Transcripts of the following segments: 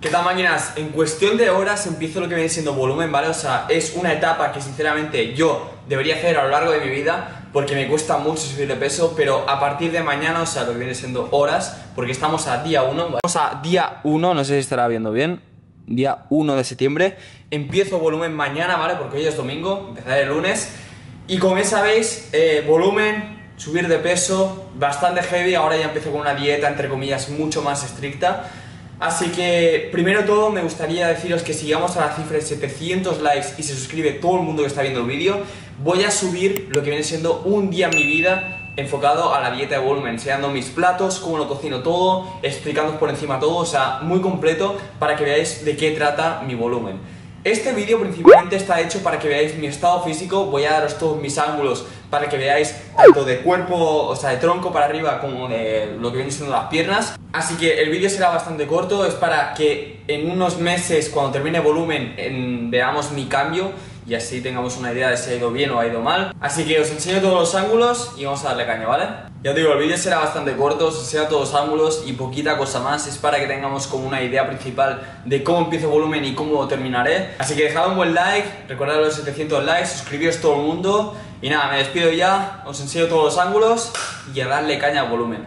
¿Qué tal máquinas? En cuestión de horas empiezo lo que viene siendo volumen, ¿vale? O sea, es una etapa que sinceramente yo debería hacer a lo largo de mi vida porque me cuesta mucho subir de peso, pero a partir de mañana, o sea, lo que viene siendo horas, porque estamos a día 1, vamos a día 1, no sé si estará viendo bien, día 1 de septiembre, empiezo volumen mañana, ¿vale? Porque hoy es domingo, empezaré el lunes, y como sabéis, eh, volumen, subir de peso, bastante heavy, ahora ya empiezo con una dieta, entre comillas, mucho más estricta, Así que, primero todo, me gustaría deciros que si llegamos a la cifra de 700 likes y se suscribe todo el mundo que está viendo el vídeo, voy a subir lo que viene siendo un día en mi vida enfocado a la dieta de volumen, enseñando mis platos, cómo lo cocino todo, explicándoos por encima todo, o sea, muy completo para que veáis de qué trata mi volumen. Este vídeo principalmente está hecho para que veáis mi estado físico, voy a daros todos mis ángulos para que veáis tanto de cuerpo, o sea, de tronco para arriba como de lo que viene siendo las piernas. Así que el vídeo será bastante corto, es para que en unos meses, cuando termine volumen, veamos mi cambio y así tengamos una idea de si ha ido bien o ha ido mal. Así que os enseño todos los ángulos y vamos a darle caña, ¿vale? Ya os digo, el vídeo será bastante corto, os enseño todos los ángulos y poquita cosa más. Es para que tengamos como una idea principal de cómo empiezo volumen y cómo terminaré. Así que dejad un buen like, recordad los 700 likes, suscribíos todo el mundo. Y nada, me despido ya, os enseño todos los ángulos y a darle caña al volumen.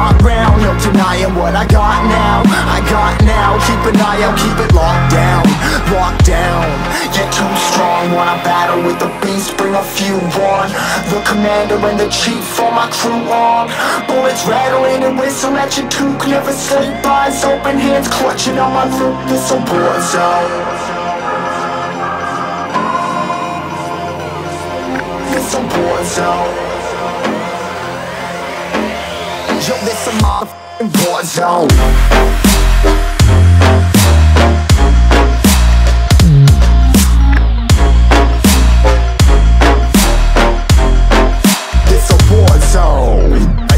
no denying what I got now. I got now, keep an eye out, keep it locked down. Locked down, you're too strong. Wanna battle with the beast, bring a few on. The commander and the chief for my crew on. Bullets rattling and whistle at your toque. Never sleep, eyes open, hands clutching on my loot This a war zone This a war zone Yo, this a war zone. It's a war zone.